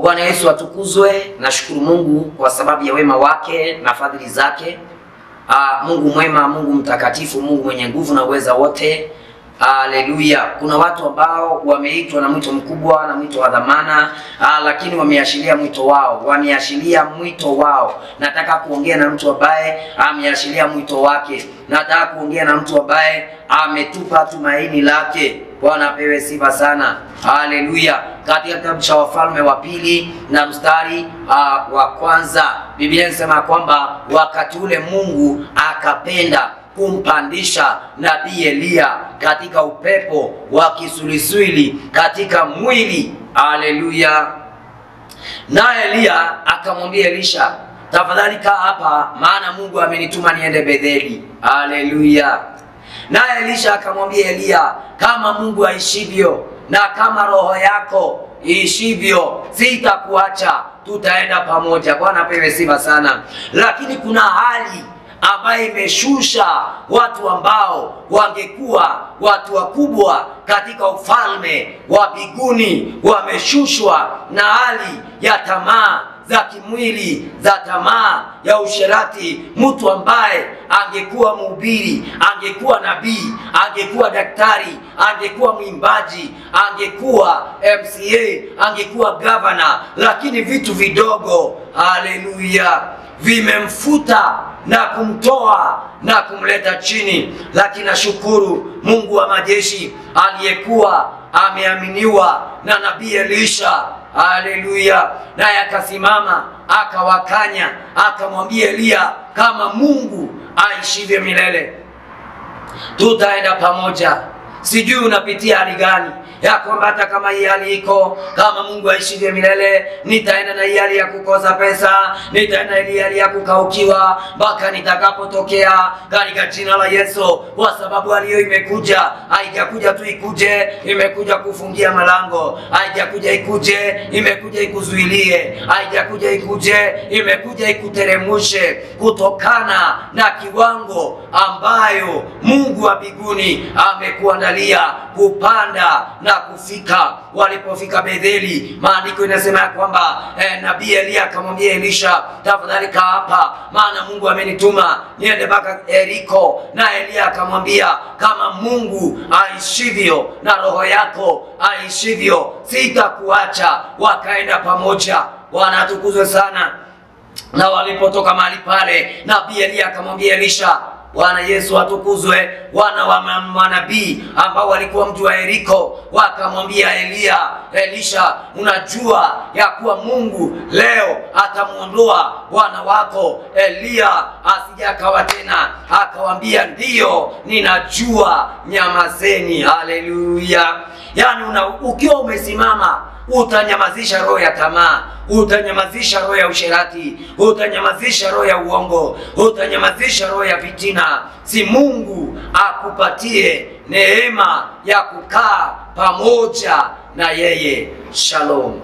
Bwana Yesu atukuzwe. Nashukuru Mungu kwa sababu ya wema wake na fadhili zake. Aa, Mungu mwema, Mungu mtakatifu, Mungu mwenye nguvu na uweza wote. Haleluya. Kuna watu ambao wameitwa na mwito mkubwa na mwito wa dhamana, ah, lakini wameashiria mwito wao, wameashiria mwito wao. Nataka kuongea na mtu ambaye ameashiria mwito wake. Nataka kuongea na mtu ambaye ametupa tumaini lake. Bwana apewe sifa sana. Haleluya. Katika kitabu cha Wafalme wa pili na mstari uh, wa kwanza Biblia inasema kwamba wakati ule Mungu akapenda kumpandisha nabii Eliya katika upepo wa kisuliswili katika mwili. Haleluya. Naye Eliya akamwambia Elisha, tafadhali kaa hapa, maana Mungu amenituma niende Betheli. Haleluya. Naye Elisha akamwambia Eliya, kama Mungu aishivyo na kama roho yako ishivyo, sitakuacha, tutaenda pamoja. Bwana apewe sifa sana. Lakini kuna hali ambayo imeshusha watu ambao wangekuwa watu wakubwa katika ufalme wa biguni wameshushwa na hali ya tamaa za kimwili za tamaa ya usherati. Mtu ambaye angekuwa mhubiri, angekuwa nabii, angekuwa daktari, angekuwa mwimbaji, angekuwa MCA, angekuwa gavana, lakini vitu vidogo, haleluya, vimemfuta na kumtoa na kumleta chini. Lakini nashukuru Mungu wa majeshi aliyekuwa ameaminiwa na nabii Elisha Haleluya! Naye akasimama akawakanya, akamwambia Eliya, kama Mungu aishivyo milele, tutaenda pamoja. Sijui unapitia hali gani ya kwamba hata kama hii hali iko, kama Mungu aishivye milele, nitaenda na hii hali ya kukosa pesa, nitaenda na hali ya kukaukiwa mpaka nitakapotokea katika jina la Yesu, kwa sababu aliyo imekuja. Haijakuja tu ikuje, imekuja kufungia malango. Haijakuja ikuje, imekuja ikuzuilie. Haijakuja ikuje, imekuja ikuteremushe kutokana na kiwango ambayo Mungu wa mbinguni amekuandalia kupanda na kufika. Walipofika Betheli, maandiko inasema ya kwamba eh, nabii Eliya akamwambia Elisha, tafadhali kaa hapa, maana Mungu amenituma niende mpaka eriko Na Eliya akamwambia, kama Mungu aishivyo na roho yako aishivyo, sitakuacha. Wakaenda pamoja. Bwana atukuzwe sana. Na walipotoka mahali pale, nabii Eliya akamwambia Elisha, Bwana Yesu atukuzwe. Wana wa manabii ambao walikuwa mji wa Yeriko wakamwambia Eliya, Elisha, unajua ya kuwa Mungu leo atamwondoa bwana wako Eliya asije akawa tena. Akawambia ndiyo, ninajua, nyamazeni. Haleluya! Yaani una, ukiwa umesimama utanyamazisha roho ya tamaa, utanyamazisha roho ya usherati, utanyamazisha roho ya uongo, utanyamazisha roho ya fitina. Si Mungu akupatie neema ya kukaa pamoja na yeye. Shalom.